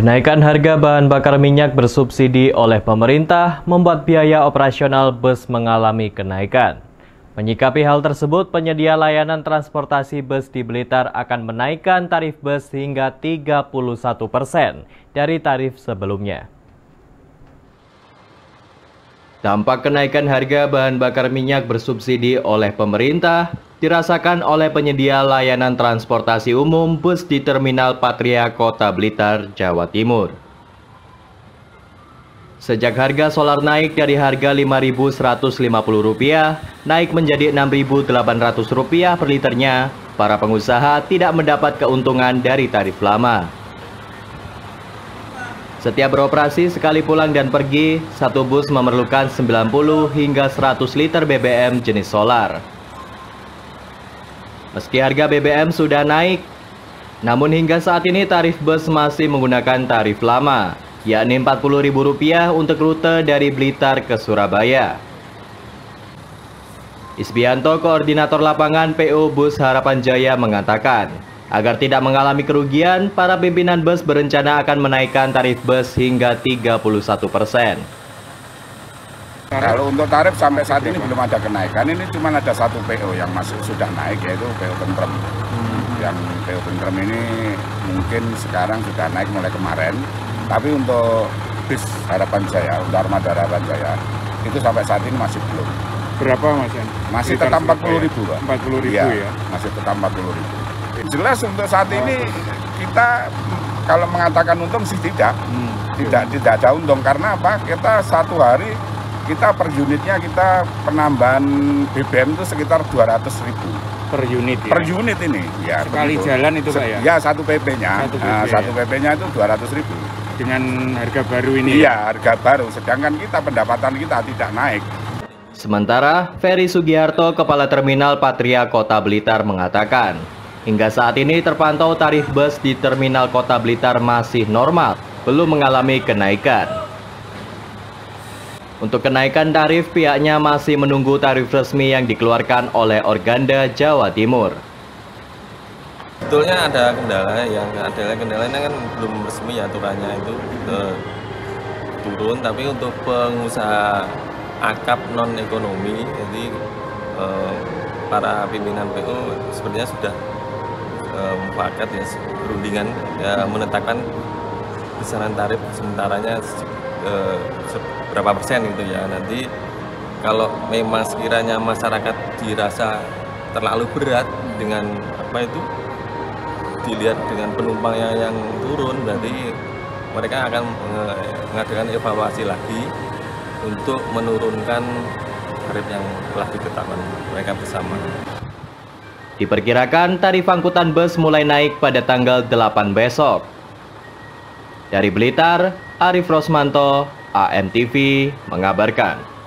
Kenaikan harga bahan bakar minyak bersubsidi oleh pemerintah membuat biaya operasional bus mengalami kenaikan. Menyikapi hal tersebut, penyedia layanan transportasi bus di Blitar akan menaikkan tarif bus hingga 31 persen dari tarif sebelumnya. Dampak kenaikan harga bahan bakar minyak bersubsidi oleh pemerintah dirasakan oleh penyedia layanan transportasi umum bus di Terminal Patria Kota Blitar, Jawa Timur. Sejak harga solar naik dari harga Rp5.150 naik menjadi Rp6.800 per liternya, para pengusaha tidak mendapat keuntungan dari tarif lama. Setiap beroperasi sekali pulang dan pergi, satu bus memerlukan 90 hingga 100 liter BBM jenis solar. Meski harga BBM sudah naik, namun hingga saat ini tarif bus masih menggunakan tarif lama, yakni Rp40.000 untuk rute dari Blitar ke Surabaya. Isbianto, Koordinator Lapangan PO Bus Harapan Jaya mengatakan, Agar tidak mengalami kerugian, para pimpinan bus berencana akan menaikkan tarif bus hingga 31 persen. Kalau untuk tarif sampai saat ini belum ada kenaikan, ini cuma ada satu PO yang masih sudah naik yaitu PO Tentrem. Hmm. Yang PO Tentrem ini mungkin sekarang sudah naik mulai kemarin, tapi untuk bis Harapan Jaya, untuk armada Harapan Jaya, itu sampai saat ini masih belum. Berapa mas? Masih tetap 40 ribu, Pak. 40 ribu ya, ya? Masih tetap 40 ribu. Jelas untuk saat ini kita kalau mengatakan untung sih tidak, hmm. tidak tidak ada untung karena apa? Kita satu hari kita per unitnya kita penambahan BBM itu sekitar 200 ribu per unit ya? per unit ini ya sekali begitu. jalan itu pak ya ya satu PP-nya satu PP, nah, satu PP-nya itu 200 ribu dengan harga baru ini iya ya? harga baru sedangkan kita pendapatan kita tidak naik Sementara, Ferry Sugiharto, Kepala Terminal Patria Kota Blitar mengatakan, Hingga saat ini terpantau tarif bus di Terminal Kota Blitar masih normal, belum mengalami kenaikan. Untuk kenaikan tarif, pihaknya masih menunggu tarif resmi yang dikeluarkan oleh Organda Jawa Timur. Betulnya ada kendala, yang adalah kendalanya kan belum resmi ya aturannya itu uh, turun, tapi untuk pengusaha akap non ekonomi, jadi uh, para pimpinan PO sepertinya sudah mufakat ya perundingan ya, menetapkan besaran tarif sementaranya uh, berapa persen gitu ya. Nanti kalau memang sekiranya masyarakat dirasa terlalu berat dengan apa itu dilihat dengan penumpangnya yang turun berarti mereka akan mengadakan evaluasi lagi untuk menurunkan tarif yang telah ditetapkan. Mereka bersama. Diperkirakan tarif angkutan bus mulai naik pada tanggal 8 besok. Dari Blitar, Arif Rosmanto, AMTV mengabarkan.